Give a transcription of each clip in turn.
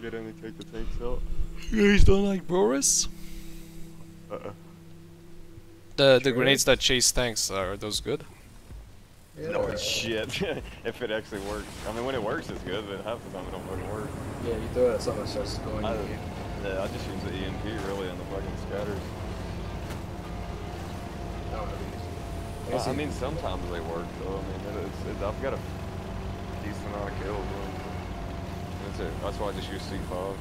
get in and take the tanks out. You guys don't like Boris? Uh-uh. The the grenades that chase tanks uh, are those good? Yeah. No shit. if it actually works. I mean, when it works, it's good, but half the time it don't fucking work. Yeah, you throw it at something that starts going. I, at you. yeah, I just use the EMP really on the fucking scatters. I don't know. if you- I, I mean, sometimes they work though. I mean, it, it's, I've got a decent amount of kills. Man. That's it. That's why I just use C5.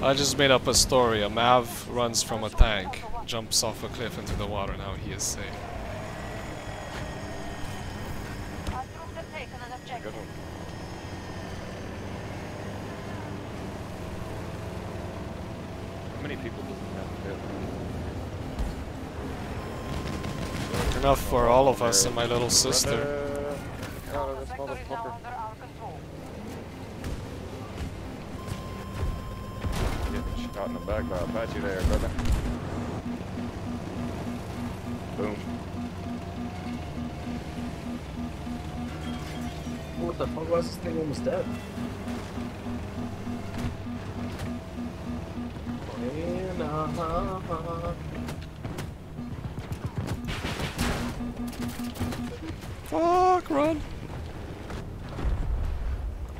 I just made up a story. A Mav runs from a tank, jumps off a cliff into the water. Now he is safe. Our troops have taken an Good objective. one. How many people does it have to hit? Enough for all of us and my little sister. In the back by Apache there, brother. Boom. What the fuck was this thing almost dead? When I- Fuck, run!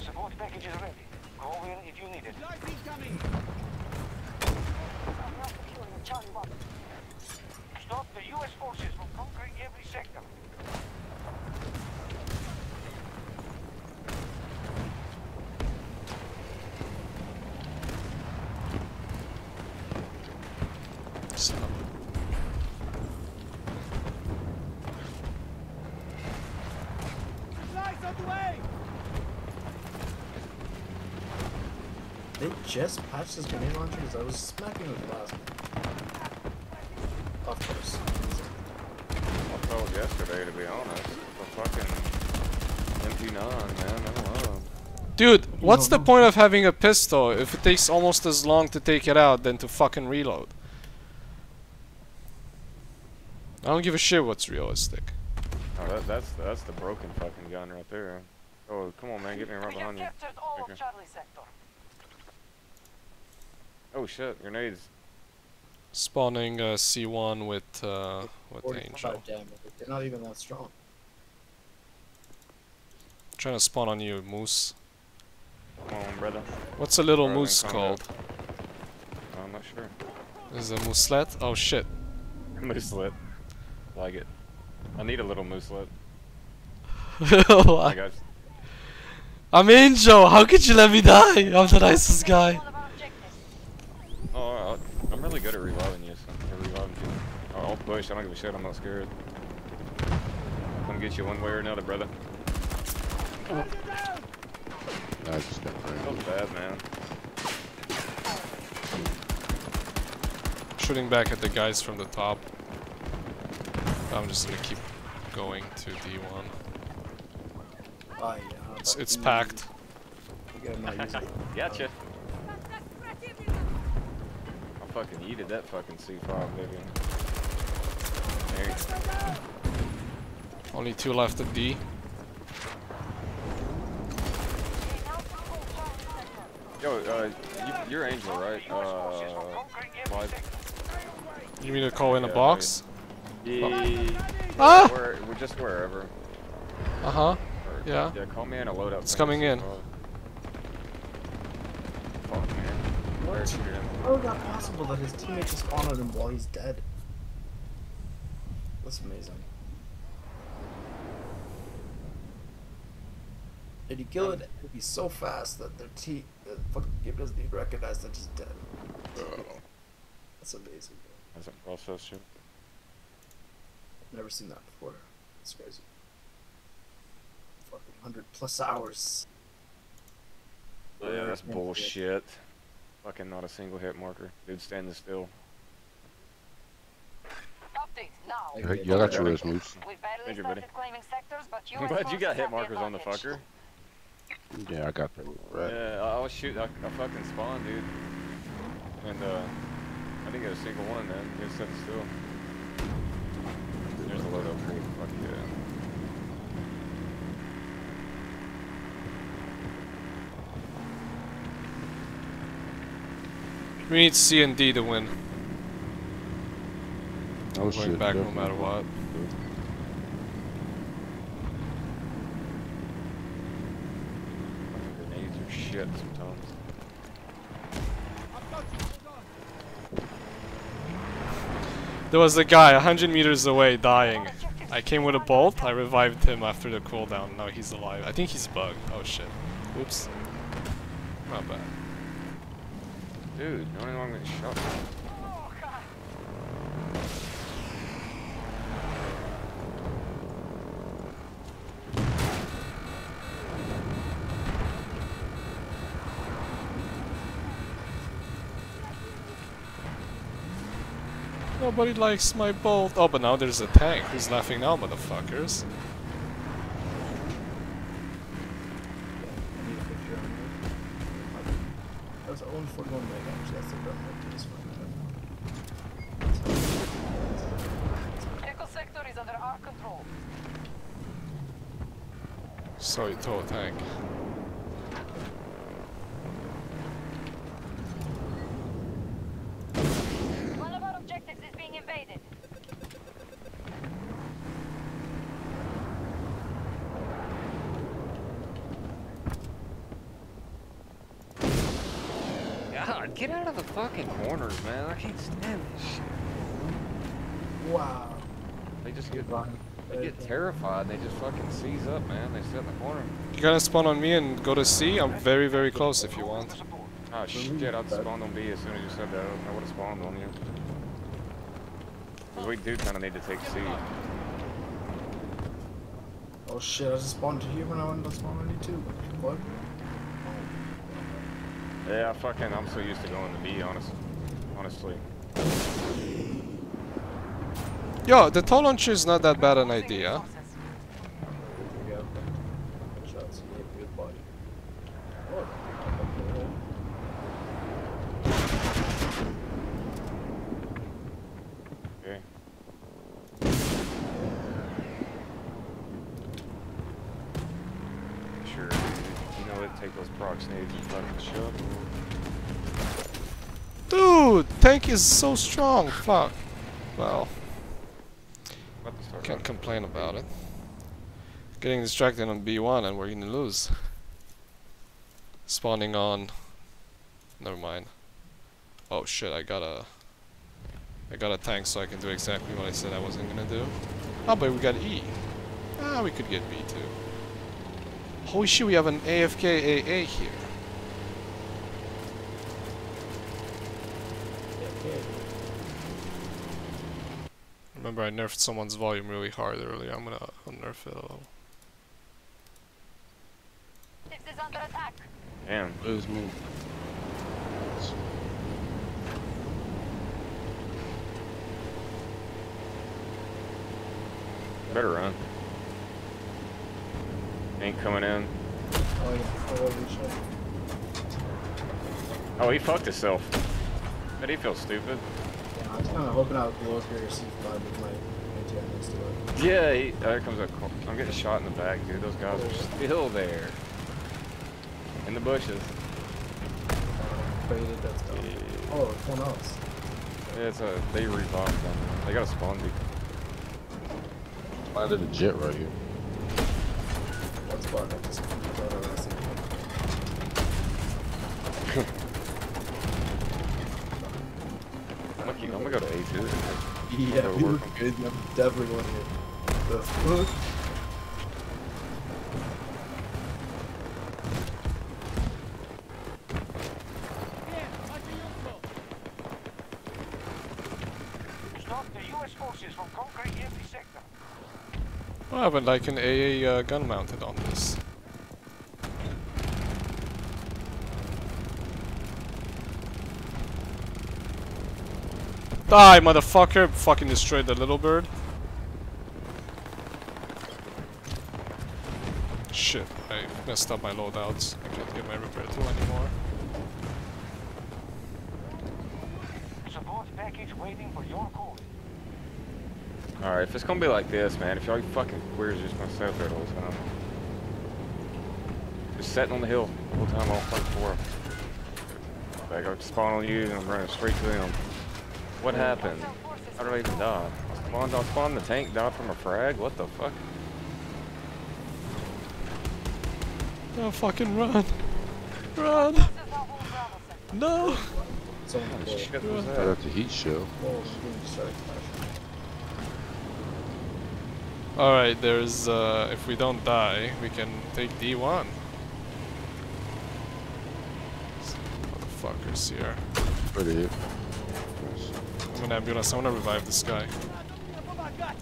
Support packages is ready. Go in if you need it. Stop the U.S. forces from conquering every sector. Stop. They just patched his grenade launcher because I was smacking with last. Of course. I felt yesterday, to be honest. The fucking MP9, man. I don't know. Dude, what's the point of having a pistol if it takes almost as long to take it out than to fucking reload? I don't give a shit what's realistic. Oh, that, that's that's the broken fucking gun right there. Oh, come on, man. Get me right behind you. captured all Okay. of Charlie sector. Oh, shit. Grenades. Spawning uh, C1 with uh, with 45 Angel. damage. They're not even that strong. Trying to spawn on you, Moose. Come on, brother. What's a little Alright, moose called? down. I'm not sure. Is it a mooselet? Oh shit. Mooselet. Like it. I need a little mooselet. I got I'm Angel. How could you let me die? I'm the nicest guy. One of our objectives. Oh, I, I'm really good at reviving you. So, or reviving people. Oh, I'll push. I don't give a shit. I'm not scared. I'm gonna get you one way or another, brother. I just got Feels framed. bad, man. Shooting back at the guys from the top. I'm just gonna keep going to D1. Oh, yeah. It's, it's packed. You gotta not use it. Gotcha. Fucking yeeted that fucking C5, baby. There you go. Only two left of D. We now control Charlie sector. Yo, uh, you, you're Angel, right? Uh, live. You mean to call in a Yeah, box? yeah, Ah! where, we're just wherever. Uh huh. Yeah. Yeah, call me in a loadout. It's coming in. C5. Fuck, man. What? Parachuted in. How is that possible that his teammate just spawned on him while he's dead? That's amazing. Did he kill it? It'd be um, so fast that their team, the fucking game doesn't even recognize they're just dead. That's amazing. Hasn't processed yet. Never seen that before. That's crazy. Fucking hundred plus hours. Oh, yeah, that's bullshit. Fucking not a single hit marker. Dude standing still. Update now. Y'all got your res moves. We've barely Thank you, buddy. sectors, but I'm glad you got hit markers on the fucker. Yeah, I got that right. Yeah, I, I was shooting. I, I fucking spawned, dude. And uh, I didn't get a single one, man. He was sitting still. There's a loadout crate. Fuck yeah. We need C and D to win. Oh Going shit. back no matter what. Grenades are shit sometimes. There was a guy 100 meters away dying. I came with a bolt, I revived him after the cooldown. Now he's alive. I think he's bugged. Oh shit. Oops. Not bad. Dude, no one I'm getting shot. Nobody likes my bolt. Oh, but now there's a tank. Who's laughing now, motherfuckers? I need a picture on you. That was only 41 meg actually. That's the gun that is Echo sector is under our control. Sorry, tow a tank. One of our objectives is being invaded. God, get out of the fucking corners, man. I can't stand this shit. Wow. They just get Goodbye. they get terrified and they just fucking seize up, man. They sit in the corner. You gotta spawn on me and go to C? I'm very, very close if you want. Oh shit, I'd spawned on B as soon as you said that. I would've spawned on you. Cause we do kinda need to take C. Oh shit, I just spawned here when I went to spawn on you too. What? Yeah, fucking, I'm so used to going to B, honest, honestly. Yo, the tow launcher is not that bad an idea. Yeah. Shots. You gave me a body. Oh. Okay. Sure, dude. You know it take those prox nades and fucking shove. Dude, tank is so strong. Fuck. Well, About to start can't complain about it. Getting distracted on B1 and we're gonna lose. Spawning on. Never mind. Oh shit, I got a. I got a tank so I can do exactly what I said I wasn't gonna do. Oh, but we got E. Ah, we could get B too. Holy shit, we have an AFK AA here. Okay. Remember, I nerfed someone's volume really hard earlier. I'm gonna nerf it a little. Is under attack. Damn. Let's move. Better run. Ain't coming in. Oh yeah. Oh, holy shit. Oh, he fucked himself. Bet he feels stupid kind of hoping I would blow up your C5 with my ATI next to it. Yeah, he, oh, there comes a. I'm getting shot in the back, dude. Those guys are still there. In the bushes. Uh, that's dumb. Yeah. Oh, it's one else. Yeah, it's a. They revived them. They got a spawn beacon. Landed a jet right here. That's fine. I'm gonna go to A2. Yeah, I'm good. I'm definitely one here. The fuck? I haven't like an AA uh, gun mounted on Die, motherfucker! Fucking destroyed the little bird. Shit, I messed up my loadouts. I can't get my repair tool anymore. Support package waiting for your call. Alright, if it's gonna be like this, man, if y'all fucking queers are just gonna sit there the whole time. Just sitting on the hill the whole time, all fucking for 'em. Like I spawn on you and I'm running straight to them. What happened? How do I even die? I spawned, I spawned the tank, died from a frag? What the fuck? No, fucking run. Run. Forces are home Bravo sector. No. Someone What pull. the shit was Right that? after heat shell. She's doing strike flash. Alright, there's, uh, if we don't die, we can take D1. Motherfuckers here. Pretty I'm an ambulance, I wanna revive this guy.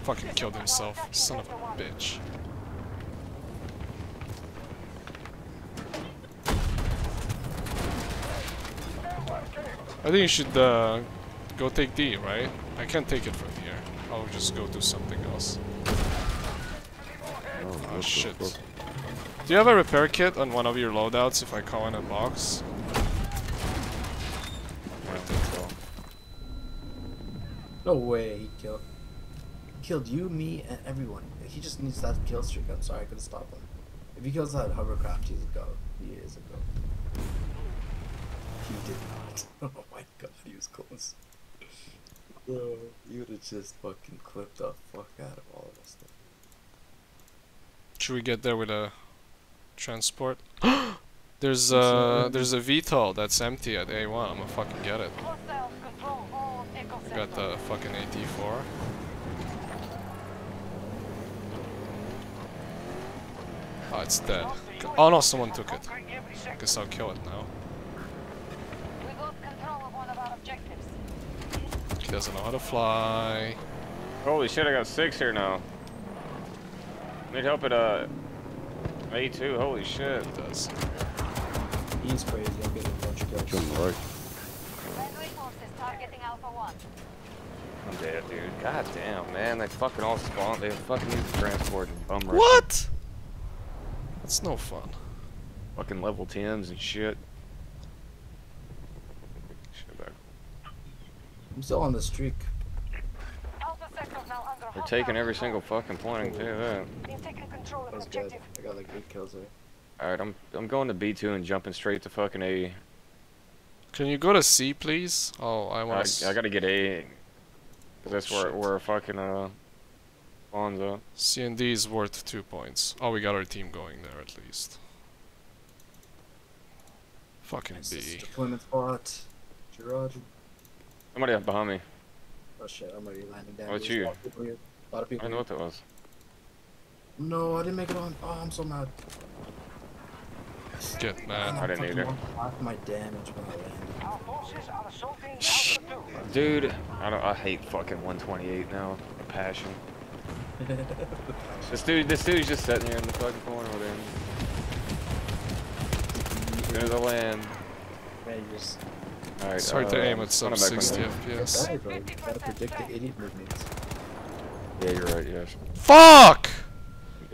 Fucking killed himself, son of a bitch. I think you should, uh, go take D, right? I can't take it from here. I'll just go do something else. Oh, the shit. Do you have a repair kit on one of your loadouts if I call in a box? No way he killed. Killed you, me, and everyone. He just needs that kill streak. I'm sorry, I couldn't stop him. If he kills that hovercraft, he's a go. He is a go. He did not. Oh my god, he was close. Bro, you would have just fucking clipped the fuck out of all of us. Should we get there with a transport? there's uh there's a VTOL that's empty at A1. I'm gonna fucking get it. Hostiles control all Echo I got the fucking AT4. Oh, it's dead. Oh no, someone took it. Conquering. Guess I'll kill it now. We got control of one of our objectives. He doesn't know how to fly. Holy shit, I got six here now. Need help at uh A2, holy shit. He does. He's crazy. I'm getting a bunch of kills. Coming right. Friendly forces targeting Alpha 1. I'm dead, dude. God damn, man. They fucking all spawn. They fucking use the transport and bum rush. What? That's no fun. Fucking level 10s and shit. Shit back. I'm still on the streak. Alpha sector now under They're taking every single fucking point, I can tell you that. They've taken control of That was good. objective. I got like eight kills there. Alright, I'm I'm going to B2 and jumping straight to fucking A. Can you go to C, please? Oh, I I, want to. I gotta get A. Cause that's where, we're fucking, uh, spawns up. C and D is worth two points. Oh, we got our team going there at least. Fucking Nice B. deployment spot. Gerard. Somebody up behind me. Oh shit, I'm already landing down. Oh, it's There's a you. lot of people. A lot of I people. don't know what that was. No, I didn't make it on. Oh, I'm so mad. Get And mad. I I'm didn't either. my damage when I landed. Our forces are assaulting Alpha 2. Dude, I don't. I hate fucking 128 now. A passion. This dude, this dude's just sitting here in the fucking corner with him. As soon as I land. Man, just Alright, It's hard to uh, aim at sub run it back, run it 60. FPS. die, bro. You gotta predict the idiot movements. Yeah, you're right, yes. Fuck!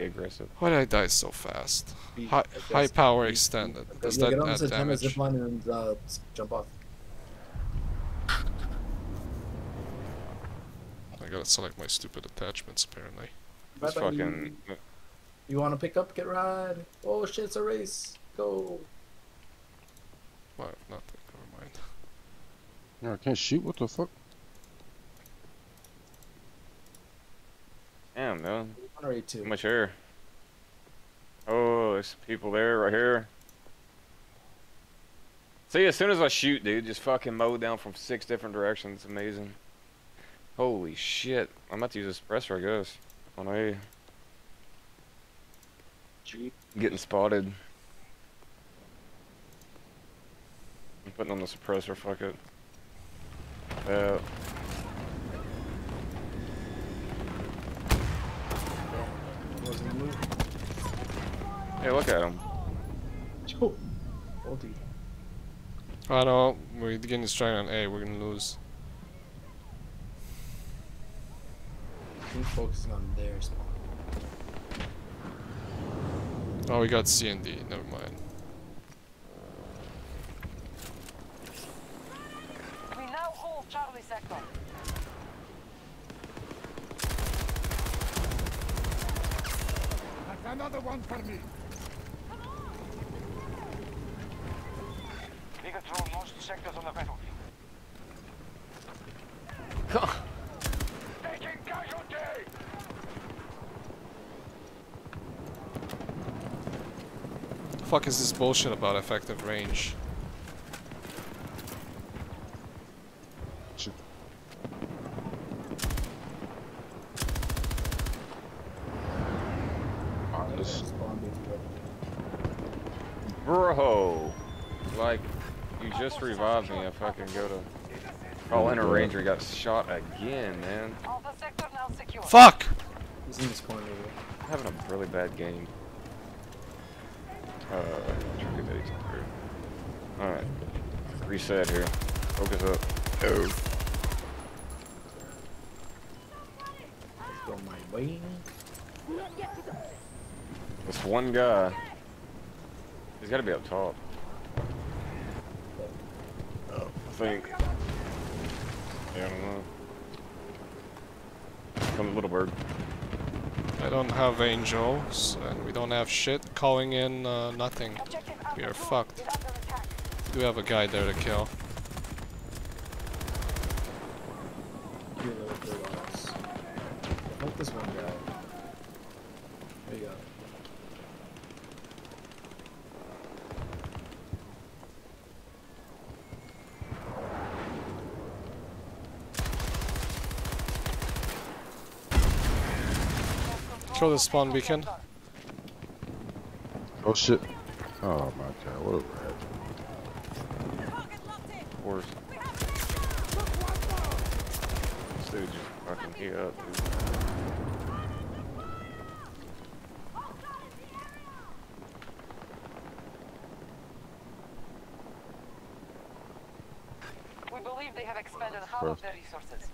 Be aggressive. Why did I die so fast? Be- High, high power be- extended. Yeah, Does get that on add the time damage? zip line and uh, jump off. I gotta select my stupid attachments apparently. This Bye-bye. fucking. You wanna pick up, get ride? Oh shit, it's a race. Go. Well, nothing. Never mind. No, I can't shoot. What the fuck? Damn, man. One or. Too much air. Oh, there's people there, right here. See, as soon as I shoot, dude, just fucking mow down from six different directions. It's amazing. Holy shit. I'm about to use a suppressor, I guess. On A. Getting spotted. I'm putting on the suppressor, fuck it. Uh, Wasn't a move. hey, look at him. Oh, oh dude. I know, we're getting straight on A, we're gonna lose. Keep focusing on their spawn. Oh, we got C and D, never mind. We now hold Charlie sector. That's another one for me. Megatron lost sectors on the battlefield. Taking casualty! fuck is this bullshit about effective range? Shit. Ah, this- Spawn beef, Bro, like, you just revived me. If I can go to call in a ranger, got shot again, man. Alpha sector now secure. Fuck! He's in this corner over. I'm having a really bad game. Uh, tricky days through. All right, reset here. Focus up. Oh. Let's go my way. This one guy. He's got to be up top. I think. Yeah, I don't know. Come little bird. I don't have angels, and we don't have shit. Calling in uh, nothing. We are fucked. We have a guy there to kill. Two little blue eyes. I hope this one guy. There you go. Throw the spawn beacon. Oh shit. Oh my god, what a rat. Of course. This dude just fucking hit up, dude. We believe they have expended half of their resources.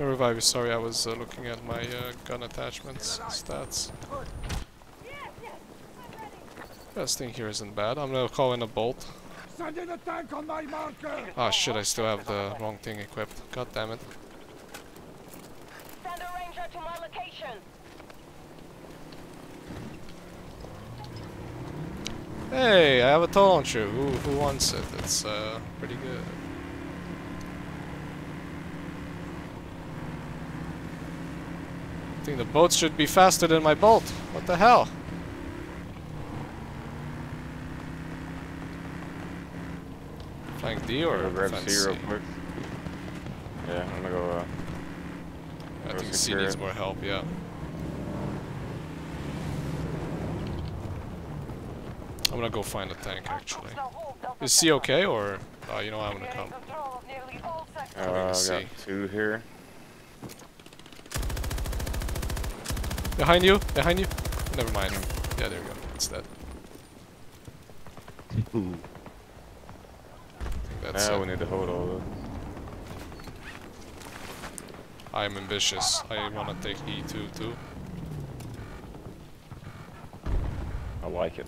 I revive you, sorry, I was uh, looking at my uh, gun attachments stats. This thing here isn't bad. I'm gonna call in a bolt. Sending a tank on my marker! Ah shit, I still have the wrong thing equipped. God damn it. Send a ranger to my location. Hey, I have a tow launcher. Who, who wants it? It's uh, pretty good. Think the boat should be faster than my bolt. What the hell? Flank D or grab C real quick. Yeah, I'm gonna go. Uh, I think C needs it. more help, yeah. I'm gonna go find a tank actually. troops now hold Delta Is C okay or uh, you know I'm gonna come? control of nearly all sectors. uh, I got two here. Behind you, behind you. Never mind. Yeah, there you go. It's dead. That's Now it. we need to hold all this. I'm ambitious. I wanna take E2 too. I like it.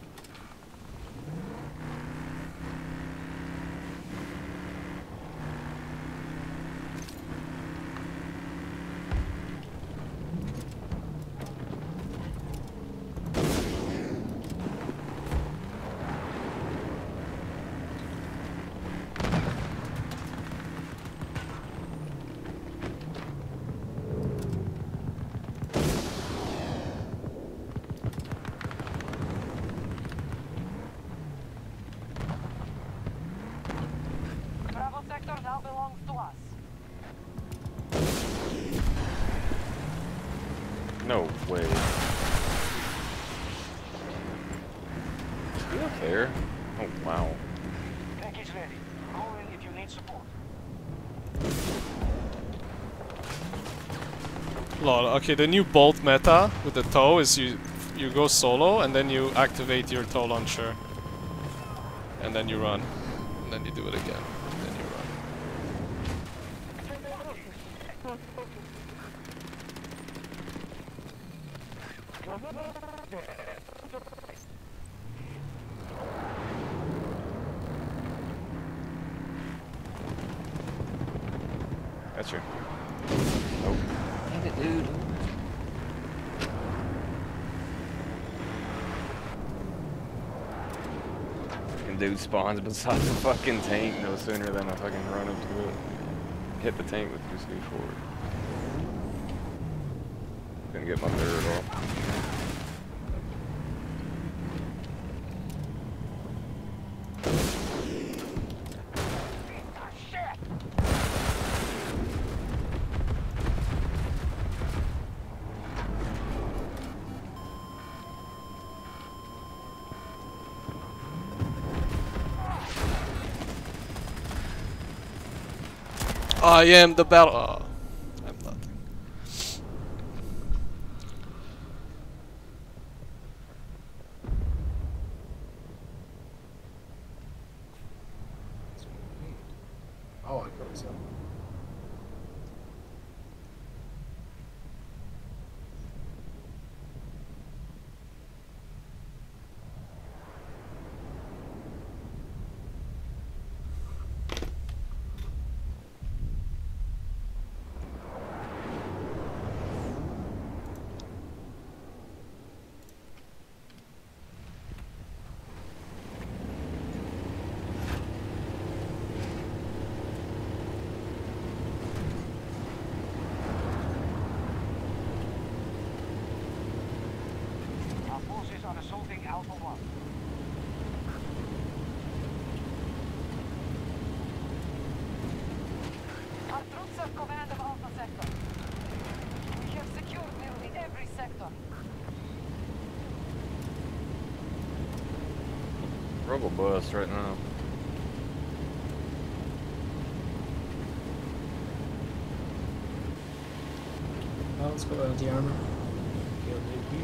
Sector now belongs to us. No way. Is he up there? Oh wow. Package ready. Call in if you need support. Lol. Okay, the new bolt meta with the tow is you you go solo and then you activate your tow launcher. And then you run. And then you do it again. And then you run. That's your. Nope. Dang it, dude. And dude spawns beside the fucking tank no sooner than I fucking run up to it. Hit the tank with two speed forward. Gonna get my third off. I am the battle. Oh, I'm nothing. Oh, I got myself. Our forces are assaulting Alpha 1. Our troops have command of Alpha Sector. We have secured nearly every sector. Rubble bust right now. Well, let's go out the armor. Kill JP.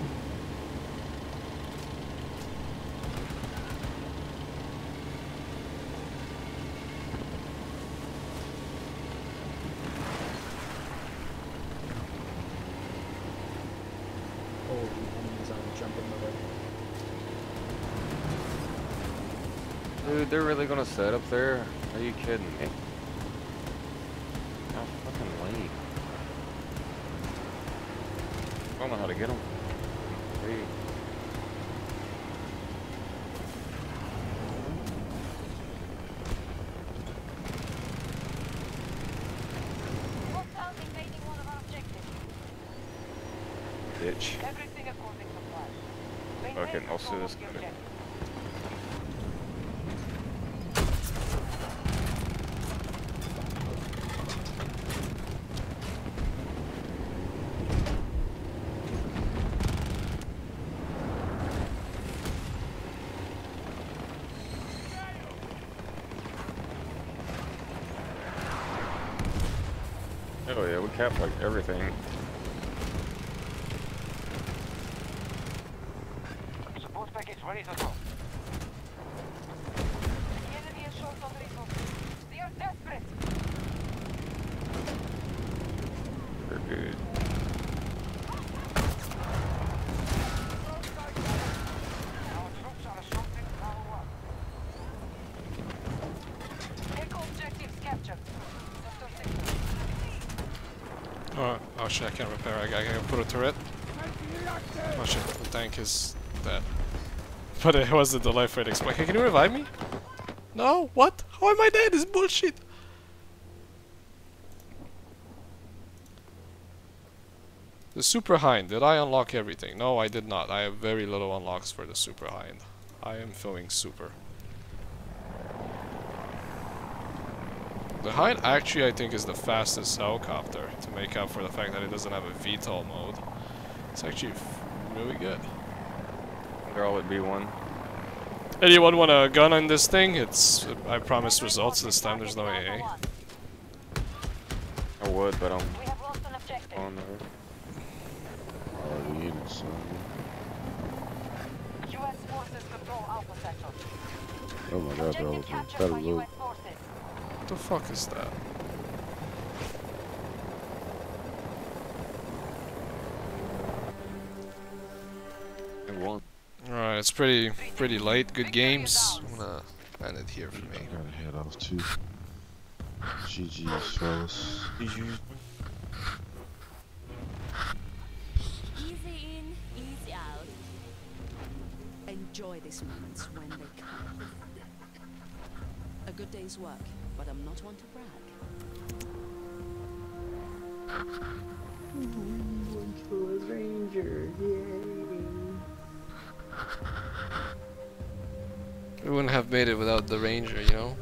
Oh, the on jumping over. Dude, they're really gonna set up there? Are you kidding me? How fucking lame. I don't know how to get them. Hey. Hostile invading one of our objectives. Bitch. Everything according to plan. Maintain Okay, I'll control see of this the guy. objective. Oh yeah, we capped like everything. Support package ready to go. The enemy is short on resources. They are desperate. We're good. Our troops are assaulting Tower 1. Echo objectives captured. Sector six. Oh, oh shit, I gotta put a turret. Oh shit, the tank is dead. But it was the delay for can you revive me? No? What? How am I dead? This is bullshit. The Super Hind, did I unlock everything? No, I did not. I have very little unlocks for the Super Hind. I am feeling super. The Hind actually I think is the fastest helicopter to make up for the fact that it doesn't have a VTOL mode. It's actually f- really good. They're all at B1. Anyone want a gun on this thing? It's I promise results this time. There's no AA. I would, but I'm one. We lost on there. Oh, Already in it, son. U.S. forces control Alpha Sector. Oh my god, that Objective was a better by loot. U.S. forces. What the fuck is that? Alright, it's pretty pretty late. Good games. I'm gonna end it here for I me. gotta head off too. GG's, fellas. Easy in, easy out. Enjoy these moments when they come. A good day's work, but I'm not one to brag. We wouldn't have made it without the ranger, you know?